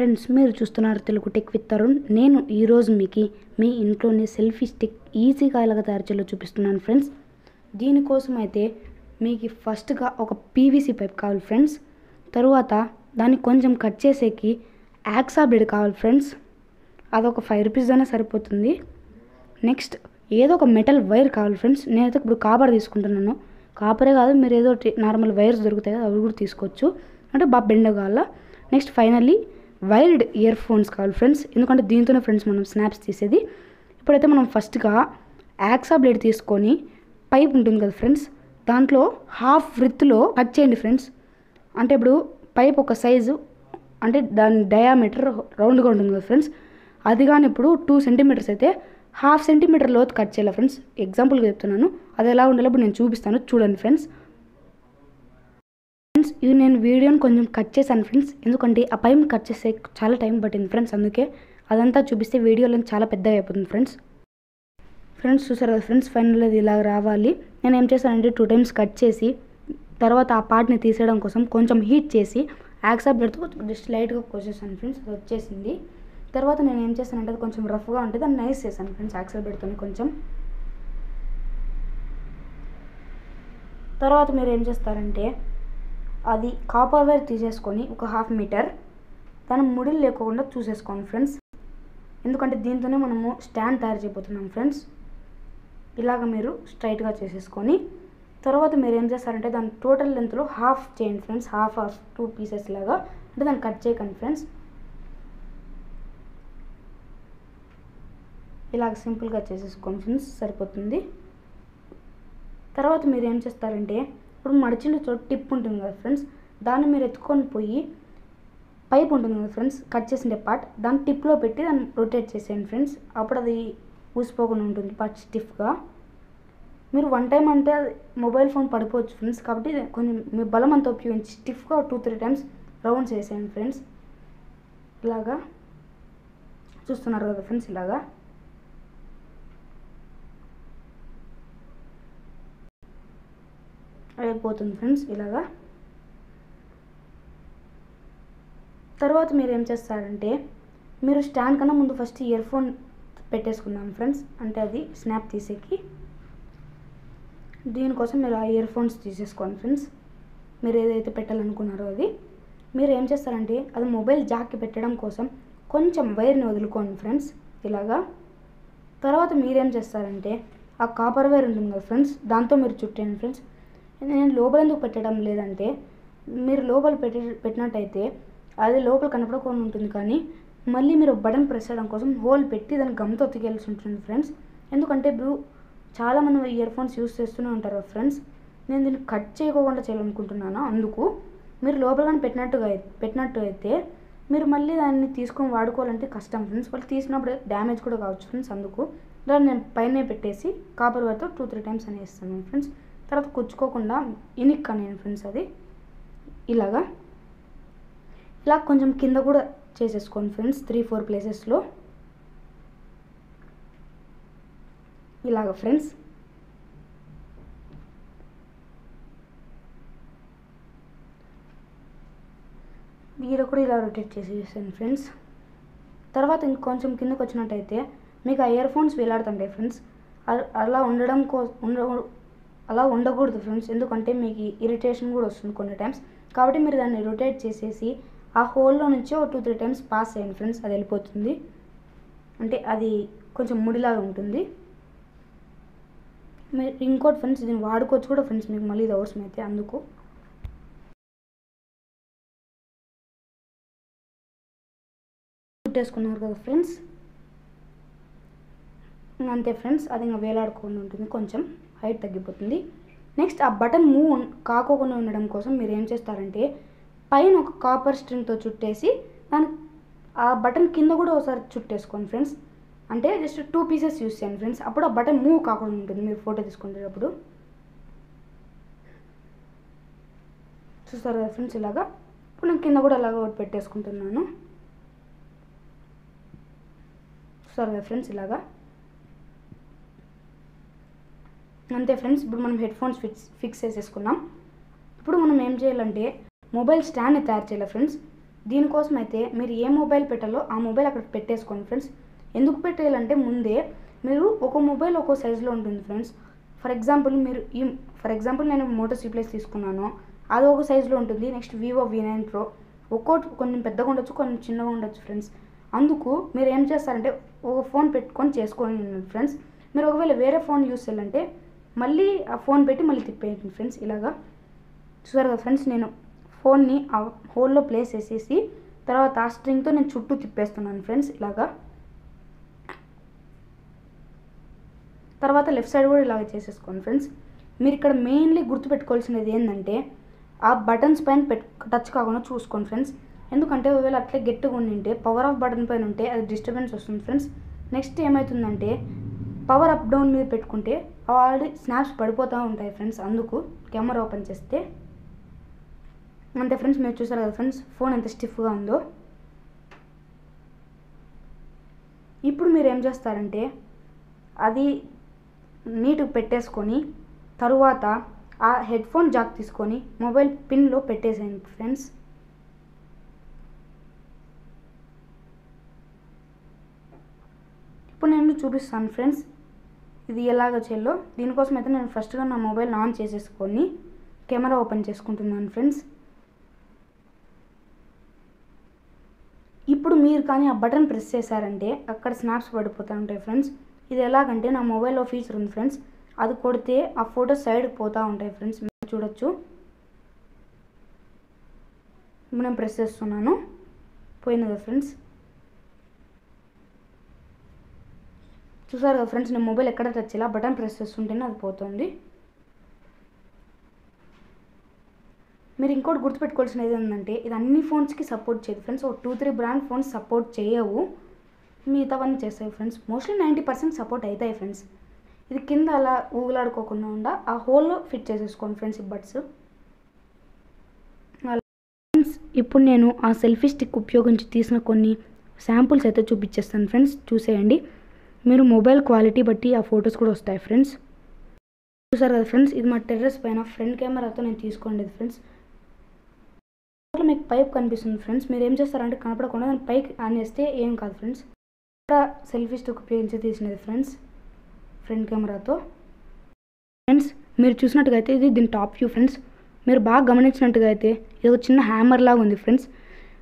Friends మీరు చూస్తున్నారు Telugu tech with Tarun. నేను ఈరోజు మీకు మీ ఇంట్లోనే సెల్ఫీ స్టిక్ ఈజీగా ఇలాగ తయారు చేయాలో చూపిస్తున్నాను ఫ్రెండ్స్. దీనికోసం అయితే మీకు ఫస్ట్గా ఒక పీవీసీ పైప్ కావాలి ఫ్రెండ్స్. తరువాత దాన్ని కొంచెం కట్ చేసేకి యాక్సా బ్లేడ్ కావాలి ఫ్రెండ్స్. అదొక ఫైవ్ రూపీస్ అయినా సరిపోతుంది. నెక్స్ట్ ఏదో ఒక మెటల్ వైర్ కావాలి ఫ్రెండ్స్. నేనైతే ఇప్పుడు కాపర్ తీసుకుంటున్నాను. కాపరే కాదు మీరు ఏదో నార్మల్ వైర్స్ దొరుకుతాయి కదా అవి కూడా తీసుకోవచ్చు. అంటే బాగా బెండ్ కావాలా next finally wired earphones కావాలి ఫ్రెండ్స్. ఎందుకంటే దీంతోనే ఫ్రెండ్స్ మనం స్నాప్స్ తీసేది. ఇప్పుడైతే మనం ఫస్ట్గా యాక్సా బ్లేడ్ తీసుకొని పైప్ ఉంటుంది కదా ఫ్రెండ్స్. దాంట్లో హాఫ్ విత్లో కట్ చేయండి ఫ్రెండ్స్. అంటే ఇప్పుడు పైప్ ఒక సైజు అంటే దాని డయామీటర్ రౌండ్గా ఉంటుంది కదా ఫ్రెండ్స్. అది కానీ ఇప్పుడు టూ సెంటీమీటర్స్ అయితే హాఫ్ సెంటీమీటర్ లోతు కట్ చేయాలి ఫ్రెండ్స్. ఎగ్జాంపుల్గా చెప్తున్నాను. అది ఎలా ఉండాలో ఇప్పుడు నేను చూపిస్తాను. చూడండి ఫ్రెండ్స్. ఇవి ఇది నేను వీడియోని కొంచెం కట్ చేశాను ఫ్రెండ్స్. ఎందుకంటే ఆ పైన కట్ చేసే చాలా టైం పట్టింది ఫ్రెండ్స్. అందుకే అదంతా చూపిస్తే వీడియోలో చాలా పెద్దగా అయిపోతుంది ఫ్రెండ్స్. ఫ్రెండ్స్ చూసారు కదా ఫ్రెండ్స్ ఫైనల్ అది ఇలా రావాలి. నేను ఏం చేశానంటే టూ టైమ్స్ కట్ చేసి తర్వాత ఆ పార్ట్ని తీసేయడం కోసం కొంచెం హీట్ చేసి యాక్సా బ్లేడ్తో జస్ట్ లైట్గా కోసేసాను ఫ్రెండ్స్. అది వచ్చేసింది. తర్వాత నేను ఏం చేశానంటే అది కొంచెం రఫ్గా ఉంటే దాన్ని నైస్ చేశాను ఫ్రెండ్స్ యాక్సా బ్లేడ్తో కొంచెం. తర్వాత మీరు ఏం చేస్తారంటే అది కాపర్ వైర్ తీసేసుకొని ఒక హాఫ్ మీటర్ దాని ముడిలు లేకుండా చూసేసుకోండి ఫ్రెండ్స్ ఎందుకంటే దీంతోనే మనము స్టాండ్ తయారు చేయబోతున్నాం ఫ్రెండ్స్ ఇలాగ మీరు స్ట్రైట్గా చేసేసుకొని తర్వాత మీరు ఏం చేస్తారంటే దాని టోటల్ లెంత్లో హాఫ్ చేయండి friends half half two pieces లాగా. అంటే దాన్ని కట్ చేయకండి ఫ్రెండ్స్ ఇలాగ సింపుల్గా చేసేసుకోండి ఫ్రెండ్స్ సరిపోతుంది. తర్వాత మీరు ఏం చేస్తారంటే ఇప్పుడు మడిచిన చోట టిప్ ఉంటుంది కదా ఫ్రెండ్స్? దాన్ని మీరు ఎత్తుకొని పోయి పైప్ ఉంటుంది కదా ఫ్రెండ్స్? కట్ చేసిన పార్ట్. దాన్ని టిప్లో పెట్టి దాన్ని రొటేట్ చేసేయండి ఫ్రెండ్స్. అప్పుడు అది ఊసిపోకుండా ఉంటుంది పార్ట్ స్టిఫ్గా మీరు వన్ టైం అంటే మొబైల్ ఫోన్ పడిపోవచ్చు ఫ్రెండ్స్. కాబట్టి కొంచెం మీ బలం అంతా ఉపయోగించి స్టిఫ్గా టూ త్రీ టైమ్స్ రౌండ్స్ వేసేయండి ఫ్రెండ్స్. ఇలాగా. చూస్తున్నారు కదా ఫ్రెండ్స్ ఇలాగా. అయిపోతుంది ఫ్రెండ్స్ ఇలాగా. తర్వాత మీరు ఏం చేస్తారంటే మీరు స్టాండ్ కన్నా ముందు ఫస్ట్ ఇయర్ ఫోన్ పెట్టేసుకున్నాం ఫ్రెండ్స్. అంటే అది స్నాప్ తీసేకి. దీనికోసం మీరు ఆ ఇయర్ ఫోన్స్ తీసేసుకోండి ఫ్రెండ్స్. మీరు ఏదైతే పెట్టాలనుకున్నారో అది. మీరు ఏం చేస్తారంటే అది మొబైల్ జాక్కి పెట్టడం కోసం కొంచెం వైర్ని వదులుకోండి ఫ్రెండ్స్. ఇలాగా. తర్వాత మీరేం చేస్తారంటే ఆ కాపర్ వైర్ ఉంటుంది కదా ఫ్రెండ్స్ దాంతో మీరు చుట్టేయండి ఫ్రెండ్స్. నేను లోపల ఎందుకు పెట్టడం లేదంటే మీరు లోపల పెట్టి పెట్టినట్టయితే అది లోపల కనపడకుండా ఉంటుంది కానీ మళ్ళీ మీరు బటన్ ప్రెస్ చేయడం కోసం హోల్ పెట్టి దాన్ని గమ్తో తికేయాల్సి ఉంటుంది ఫ్రెండ్స్. ఎందుకంటే బ్లూ చాలామంది ఇయర్ ఫోన్స్ యూస్ చేస్తూనే ఉంటారు ఫ్రెండ్స్. నేను దీన్ని కట్ చేయకుండా చేయాలనుకుంటున్నాను? అందుకు మీరు లోపల కానీ పెట్టినట్టుగా పెట్టినట్టు అయితే మీరు మళ్ళీ దాన్ని తీసుకొని వాడుకోవాలంటే కష్టం ఫ్రెండ్స్. వాళ్ళు తీసినప్పుడు డ్యామేజ్ కూడా కావచ్చు ఫ్రెండ్స్. అందుకు దాన్ని నేను పైన పెట్టేసి కాపర్ వైర్తో టూ త్రీ టైమ్స్ అనేస్తాను వేస్తాను ఫ్రెండ్స్. తర్వాత కుచ్చుకోకుండా ఇనిక్ నేను ఫ్రెండ్స్ అది. ఇలాగా. ఇలా కొంచెం కింద కూడా చేసేసుకోండి ఫ్రెండ్స్ త్రీ ఫోర్ ప్లేసెస్లో ఇలాగ ఫ్రెండ్స్. మీరు కూడా ఇలా రొటేట్ చేసేసాను ఫ్రెండ్స్. తర్వాత ఇంకొంచెం కిందకు వచ్చినట్టయితే మీకు ఆ ఇయర్ ఫోన్స్ వేలాడుతుంటాయి ఫ్రెండ్స్. అలా ఉండడం కో ఉండ అలా ఉండకూడదు ఫ్రెండ్స్. ఎందుకంటే మీకు ఇరిటేషన్ కూడా వస్తుంది కొన్ని టైమ్స్ కాబట్టి మీరు దాన్ని రొటేట్ చేసేసి ఆ హోల్లో నుంచి ఒక టూ త్రీ టైమ్స్ పాస్ చేయండి ఫ్రెండ్స్. అది వెళ్ళిపోతుంది. అంటే అది కొంచెం ముడిలాగా ఉంటుంది. మీరు ఇంకోటి ఫ్రెండ్స్ దీన్ని వాడుకోవచ్చు కూడా ఫ్రెండ్స్ మీకు మళ్ళీ ఇది అవసరం అయితే అందుకు. పుట్టేసుకున్నారు కదా ఫ్రెండ్స్. అంతే ఫ్రెండ్స్. అది ఇంకా వేలాడుకొని ఉంటుంది కొంచెం. హైట్ తగ్గిపోతుంది. నెక్స్ట్ ఆ బటన్ మూవ్ కాకోకుండా ఉండడం కోసం మీరు ఏం చేస్తారంటే పైన ఒక కాపర్ స్ట్రింగ్తో చుట్టేసి దాని ఆ బటన్ కింద కూడా ఒకసారి చుట్టేసుకోండి ఫ్రెండ్స్. అంటే జస్ట్ టూ పీసెస్ యూస్ చేయండి ఫ్రెండ్స్. అప్పుడు ఆ బటన్ మూవ్ కాకుండా ఉంటుంది. మీరు ఫోటో తీసుకునేటప్పుడు చూస్తారు కదా ఫ్రెండ్స్ ఇలాగా? ఇప్పుడు నేను కింద కూడా అలాగా ఒకటి పెట్టేసుకుంటున్నాను. చూస్తారు కదా ఫ్రెండ్స్ ఇలాగా? అంతే ఫ్రెండ్స్ ఇప్పుడు మనం హెడ్ ఫోన్స్ ఫిక్స్ ఫిక్స్ చేసేసుకున్నాం ఇప్పుడు మనం ఏం చేయాలంటే మొబైల్ స్టాండ్ని తయారు చేయాలి ఫ్రెండ్స్. దీనికోసం అయితే మీరు ఏ మొబైల్ పెట్టాలో ఆ మొబైల్ అక్కడ పెట్టేసుకోండి ఫ్రెండ్స్. ఎందుకు పెట్టేయాలంటే ముందే మీరు ఒక మొబైల్ ఒక్కో సైజులో ఉంటుంది ఫ్రెండ్స్. ఫర్ ఎగ్జాంపుల్ మీరు ఈ ఫర్ ఎగ్జాంపుల్ నేను మోటో సిప్లెస్ తీసుకున్నాను. అది ఒక సైజులో ఉంటుంది. Next Vivo V nine pro ఒక్కోటి కొన్ని పెద్దగా ఉండొచ్చు కొన్ని చిన్నగా ఉండొచ్చు ఫ్రెండ్స్. అందుకు మీరు ఏం చేస్తారంటే ఒక ఫోన్ పెట్టుకొని చేసుకోండి ఫ్రెండ్స్. మీరు ఒకవేళ వేరే ఫోన్ యూస్ చేయాలంటే మళ్ళీ ఆ ఫోన్ పెట్టి మళ్ళీ తిప్పేయండి ఫ్రెండ్స్ ఇలాగా. చూసారు కదా ఫ్రెండ్స్ నేను ఫోన్ని ఆ హోల్లో ప్లేస్ చేసేసి తర్వాత ఆ స్ట్రింగ్తో నేను చుట్టూ తిప్పేస్తున్నాను ఫ్రెండ్స్ ఇలాగా. తర్వాత లెఫ్ట్ సైడ్ కూడా ఇలాగ చేసేసుకోండి ఫ్రెండ్స్. మీరు ఇక్కడ మెయిన్లీ గుర్తుపెట్టుకోవాల్సినది ఏంటంటే ఆ బటన్స్ పైన పెట్ టచ్ కాకుండా చూసుకోండి ఫ్రెండ్స్. ఎందుకంటే ఒకవేళ అట్లే గట్టిగా ఉండింటే పవర్ ఆఫ్ బటన్ పైన ఉంటే అది డిస్టర్బెన్స్ వస్తుంది ఫ్రెండ్స్. నెక్స్ట్ ఏమవుతుందంటే పవర్ అప్ డౌన్ మీద పెట్టుకుంటే ఆల్రెడీ స్నాప్స్ పడిపోతూ ఉంటాయి ఫ్రెండ్స్ అందుకు కెమెరా ఓపెన్ చేస్తే. అంతే ఫ్రెండ్స్ మీరు చూసారు కదా ఫ్రెండ్స్ ఫోన్ ఎంత స్టిఫ్గా ఉందో. ఇప్పుడు మీరు ఏం చేస్తారంటే అది నీట్గా పెట్టేసుకొని తరువాత ఆ హెడ్ ఫోన్ జాక్ తీసుకొని మొబైల్ పిన్లో పెట్టేసేయండి ఫ్రెండ్స్. ఇప్పుడు నేను చూపిస్తాను ఫ్రెండ్స్ ఇది ఎలాగ చేయాలో దీనికోసం అయితే నేను ఫస్ట్గా నా మొబైల్ ఆన్ చేసేసుకొని కెమెరా ఓపెన్ చేసుకుంటున్నాను ఫ్రెండ్స్. ఇప్పుడు మీరు కానీ ఆ బటన్ ప్రెస్ చేశారంటే అక్కడ స్నాప్స్ పడిపోతూ ఉంటాయి ఫ్రెండ్స్. ఇది ఎలాగంటే నా మొబైల్లో ఫీచర్ ఉంది ఫ్రెండ్స్. అది కొడితే ఆ ఫోటో సైడ్కి పోతూ ఉంటాయి ఫ్రెండ్స్. మీరు చూడొచ్చు. ఇప్పుడు నేను ప్రెస్ చేస్తున్నాను. పోయింది కదా ఫ్రెండ్స్. చూసారు కదా ఫ్రెండ్స్ నేను మొబైల్ ఎక్కడ టచ్ ఇలా బటన్ ప్రెస్ చేస్తుంటేనే అది పోతుంది. మీరు ఇంకోటి గుర్తుపెట్టుకోవాల్సినది ఏంటంటే ఇది అన్ని ఫోన్స్కి సపోర్ట్ చేయదు. ఫ్రెండ్స్ ఒక two three brand phones support చేయవు. మిగతావన్నీ చేస్తాయి friends. Mostly ninety percent support అవుతాయి ఫ్రెండ్స్. ఇది కింద అలా ఊగులాడుకోకుండా ఉండ ఆ హోల్లో ఫిట్ చేసేసుకోండి ఫ్రెండ్స్ ఈ బడ్స్ ఫ్రెండ్స్ ఇప్పుడు నేను ఆ సెల్ఫీ స్టిక్ ఉపయోగించి తీసిన కొన్ని శాంపుల్స్ అయితే చూపించేస్తాను. ఫ్రెండ్స్ చూసేయండి. మీరు మొబైల్ క్వాలిటీ బట్టి ఆ ఫొటోస్ కూడా వస్తాయి ఫ్రెండ్స్. చూసారు కదా ఫ్రెండ్స్ ఇది మా టెర్రస్ పైన ఫ్రంట్ కెమెరాతో నేను తీసుకోండి ఫ్రెండ్స్. అట్లా మీకు పైప్ కనిపిస్తుంది ఫ్రెండ్స్. మీరు ఏం చేస్తారంటే కనపడకుండా దాన్ని పైకి ఆన్ ఏం కాదు ఫ్రెండ్స్. కూడా సెల్ఫీ స్టిక్ ఉపయోగించి తీసినది ఫ్రెండ్స్ ఫ్రంట్ కెమెరాతో. ఫ్రెండ్స్ మీరు చూసినట్టుగా అయితే ఇది దీని టాప్ వ్యూ ఫ్రెండ్స్. మీరు బాగా గమనించినట్టుగా అయితే ఇది ఒక చిన్న హ్యామర్ లాగా ఉంది ఫ్రెండ్స్.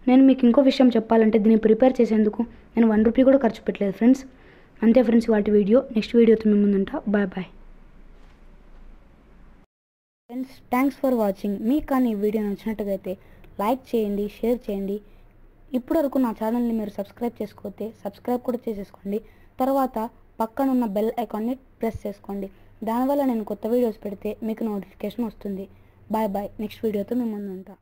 నేను మీకు ఇంకో విషయం చెప్పాలంటే దీన్ని ప్రిపేర్ చేసేందుకు నేను వన్ రూపీ కూడా ఖర్చు పెట్టలేదు ఫ్రెండ్స్. అంతే ఫ్రెండ్స్ వాటి వీడియో. నెక్స్ట్ వీడియోతో మేము ముందుంటా. Bye bye friends thanks for watching మీకు కానీ ఈ వీడియో నచ్చినట్టుగైతే అయితే లైక్ చేయండి షేర్ చేయండి. ఇప్పటివరకు నా ఛానల్ని మీరు సబ్స్క్రైబ్ చేసుకోతే సబ్స్క్రైబ్ కూడా చేసేసుకోండి. తర్వాత పక్కన ఉన్న బెల్ ఐకాన్ని ప్రెస్ చేసుకోండి. దానివల్ల నేను కొత్త వీడియోస్ పెడితే మీకు నోటిఫికేషన్ వస్తుంది. బాయ్ బాయ్ నెక్స్ట్ వీడియోతో మేము ముందు